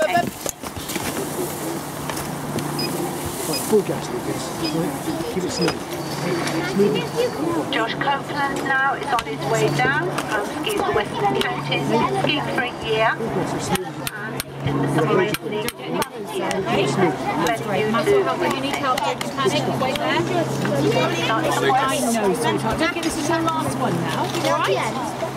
Right, full gas Lucas. Right, keep it smooth. Josh Copeland now is on his way down from skis the Western Counties. Skiing for a year and in the summer racing. Letting you You need help, don't panic, wait there. I know, sweetheart. Don't this is your last one now, alright?